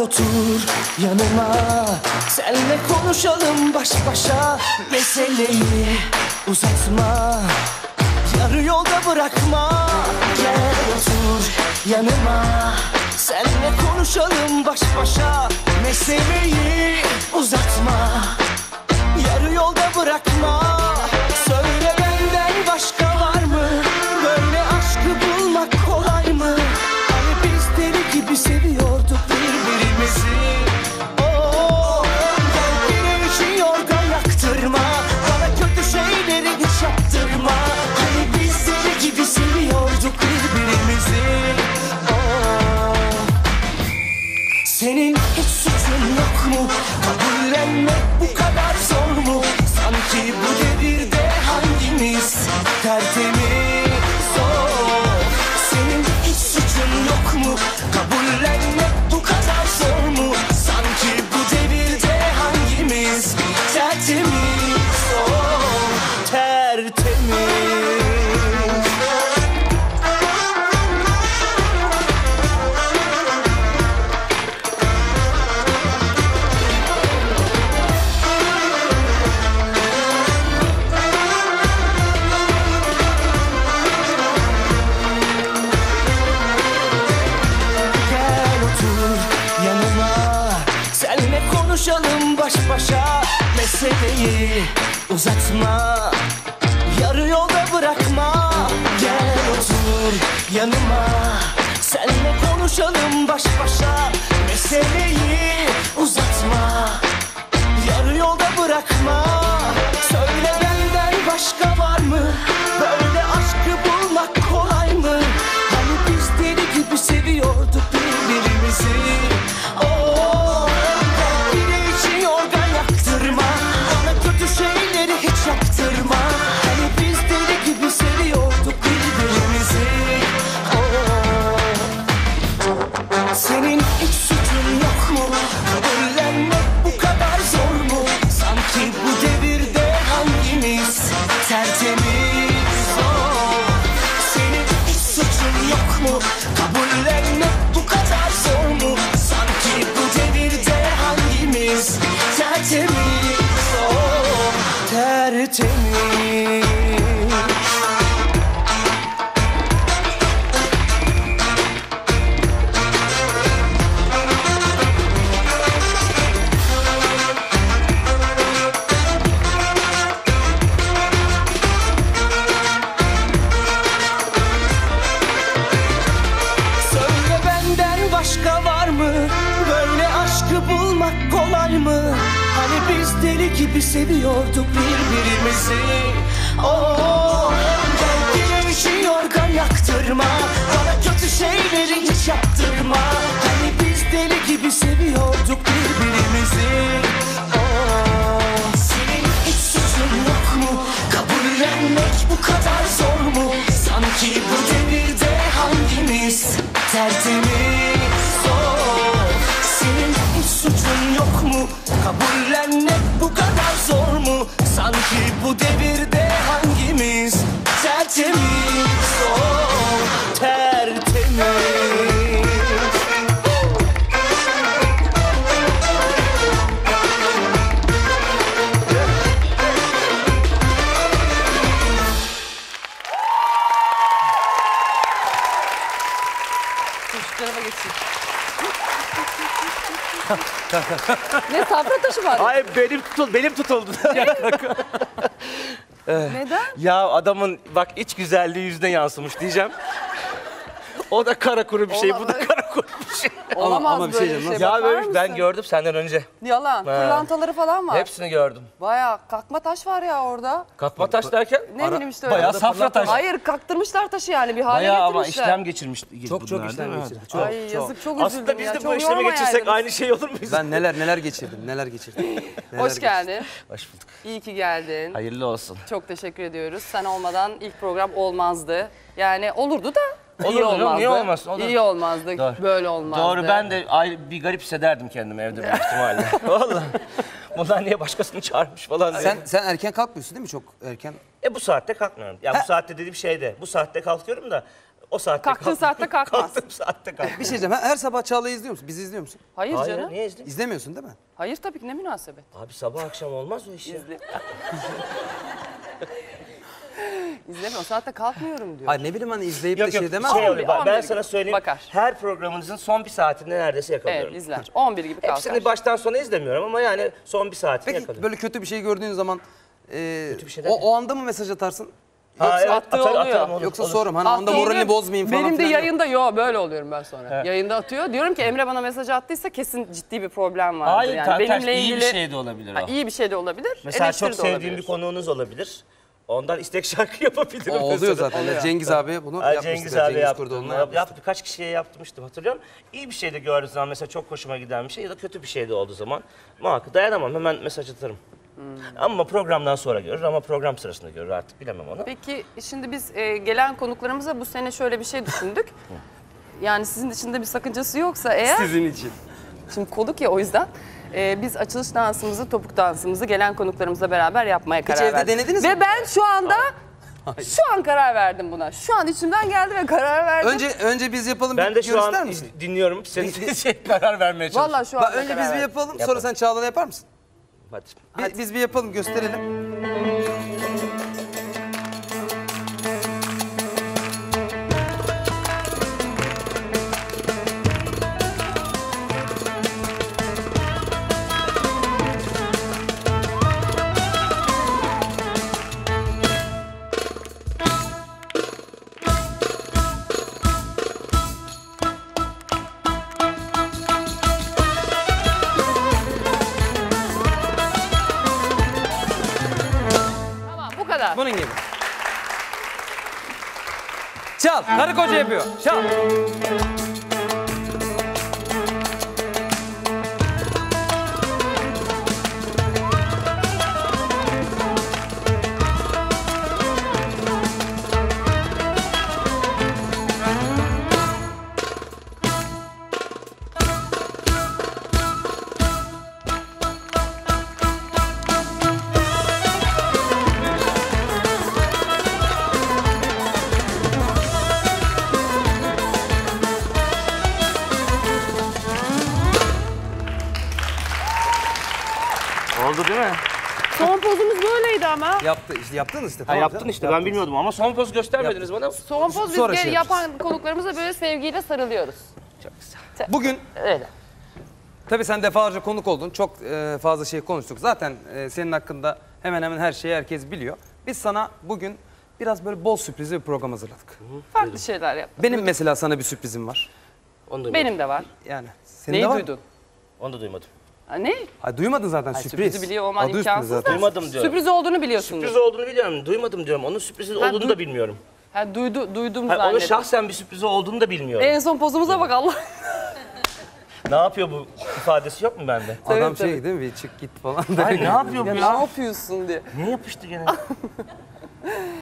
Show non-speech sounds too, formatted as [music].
otur yanıma. Senle konuşalım baş başa. Meseleyi uzatma. Yarı yolda bırakma. Gel otur yanıma. Senle konuşalım baş başa. Meseleyi uzatma. Yarı yolda bırakma Senin hiç suçun yok mu? Kabullenmek bu kadar Uzatma. Yarı yolda bırakma. Gel otur yanıma. Senle konuşalım baş başa. Meseleyi uzatma. Yarı yolda bırakma. Söyle mu? Kabullenmek bu kadar zor mu? Sanki bu devirde hangimiz tertemiz zor? Tertemiz biz deli gibi seviyorduk birbirimizi gel bir işi yorgan yaktırma Bana kötü şeyleri hiç yaptırma Hani biz deli gibi seviyorduk birbirimizi Oo, senin hiç suçun yok mu? Kabullenmek bu kadar zor mu? Sanki bu Kabullenmek bu kadar zor mu? Sanki bu devirde ne safra taşı var? Ay benim tutul benim tutuldu. [laughs] Neden? ya adamın bak iç güzelliği yüzüne yansımış diyeceğim. O da kara kuru bir şey, bu da kara [laughs] Olamaz ama bir şey böyle bir şey. ya Bakar böyle ben mısın? gördüm senden önce. Yalan. Pırlantaları falan var. Hepsini gördüm. Bayağı kalkma taş var ya orada. Katma taş derken Ne bileyim işte öyle. bayağı safra taş. Hayır kaktırmışlar taşı yani bir hale Bayağı ama getirmişler. işlem geçirmiş. Çok çok bunlar, işlem değil mi? geçirdim. Çok, Ay çok. yazık çok üzüldüm Aslında biz ya. de Çok bu işlemi geçirsek aynı şey olur muyuz? Ben neler neler geçirdim, neler geçirdim. [laughs] Neler Hoş geçirdim. geldin. Hoş bulduk. İyi ki geldin. Hayırlı olsun. Çok teşekkür ediyoruz. Sen olmadan ilk program olmazdı. Yani olurdu da iyi Olur, olur. olmazdı. Niye olmaz? Olur. İyi olmazdı. Doğru. Böyle olmazdı. Doğru ben de ayrı bir garip hissederdim kendimi evde büyük ihtimalle. [laughs] Vallahi. Bunlar niye başkasını çağırmış falan diye. Sen sen erken kalkmıyorsun değil mi çok erken? E bu saatte kalkmıyorum. Ya bu saatte dediğim şeyde. Bu saatte kalkıyorum da O saatte Kalktığın kalktım. saatte kalkmaz. [laughs] Kalktığım saatte kalktım. Bir şey diyeceğim. Her, sabah Çağla'yı izliyor musun? Bizi izliyor musun? Hayır, Hayır canım. niye izledin? İzlemiyorsun değil mi? Hayır tabii ki ne münasebet. Abi sabah akşam olmaz o iş ya. İzle. [laughs] İzlemiyorum. O saatte kalkmıyorum diyor. Hayır ne bileyim hani izleyip Yok de yok şey demez şey oluyor. Bak, ben 11 sana söyleyeyim. Bakar. Her programınızın son bir saatinde neredeyse yakalıyorum. Evet izler. 11 gibi kalkar. Hepsini baştan sona izlemiyorum ama yani son bir saatini Peki yakalıyorum. böyle kötü bir şey gördüğün zaman e, bir şey o, derken? o anda mı mesaj atarsın? Ha, evet, attığı atar- oluyor. atarım, olur, Yoksa olur. sorum hani anda Attığı moralini bozmayayım falan Benim de filan yok. yayında yo böyle oluyorum ben sonra. Yayında atıyor. Diyorum ki Emre bana mesaj attıysa kesin ciddi bir problem vardır. Hayır yani tam benimle tersi iyi bir şey de olabilir Ha, o. iyi bir şey de olabilir. Mesela eleştiri çok de sevdiğim olabilir. bir konuğunuz olabilir. Ondan istek şarkı [laughs] yapabilirim. O oluyor mesela. zaten. Oluyor. Cengiz abi bunu Ha, yapmıştı. Cengiz abi yaptı. Kurdoğlu'na Yap, yaptı. Birkaç kişiye yapmıştım hatırlıyorum. İyi bir şey de gördüğü zaman mesela çok hoşuma giden bir şey ya da kötü bir şey de olduğu zaman muhakkak dayanamam hemen mesaj atarım. Hmm. Ama programdan sonra görür ama program sırasında görür artık bilemem onu. Peki şimdi biz e, gelen konuklarımıza bu sene şöyle bir şey düşündük. [laughs] yani sizin için de bir sakıncası yoksa eğer... Sizin için. Şimdi konuk ya o yüzden. E, biz açılış dansımızı, topuk dansımızı gelen konuklarımızla beraber yapmaya karar evde verdik. denediniz Ve mi? ben şu anda şu an karar verdim buna. Şu an içimden geldi ve karar verdim. Önce önce biz yapalım. Ben bir de şu an misin? dinliyorum. Senin [laughs] şey karar vermeye çalışıyorum. Vallahi şu an Bak önce biz bir yapalım sonra sen Çağla'da yapar mısın? Hadi. Biz, biz bir yapalım gösterelim. Çal. Karı koca yapıyor. Çal. Oldu değil mi? Son pozumuz böyleydi ama. Yaptı, işte yaptın işte. Ha, tamam yaptın canım. işte ben bilmiyordum ama son poz göstermediniz bana. Son poz biz Sonra gel- şey yapan konuklarımıza böyle sevgiyle sarılıyoruz. Çok güzel. Bugün Öyle. tabii sen defalarca konuk oldun. Çok e, fazla şey konuştuk. Zaten e, senin hakkında hemen hemen her şeyi herkes biliyor. Biz sana bugün biraz böyle bol sürprizli bir program hazırladık. Farklı şeyler yap. Benim mesela sana bir sürprizim var. Onu duymadım. Benim de var. Yani senin Neyi de var mı? duydun? Onu da duymadım. Ha, ne? Ay, duymadın zaten Ay, sürpriz. sürprizi biliyor olman Adı imkansız da. Duymadım diyorum. Sürpriz olduğunu biliyorsun. Sürpriz olduğunu biliyorum. Duymadım diyorum. Onun sürpriz Ha, olduğunu duy- da bilmiyorum. Ha, duydu, duydum Hayır, onun zannettim. şahsen bir sürpriz olduğunu da bilmiyorum. En son pozumuza bak Allah. Ne yapıyor bu ifadesi yok mu bende? Adam Tabii, şey tabii. değil mi? Bir çık git falan. Hayır ne yapıyor bu ya ne ya? yapıyorsun diye. Ne yapıştı gene? [laughs]